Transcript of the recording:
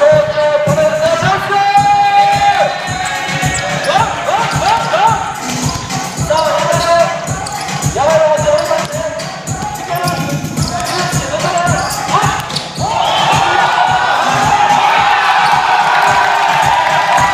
Let's